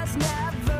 was never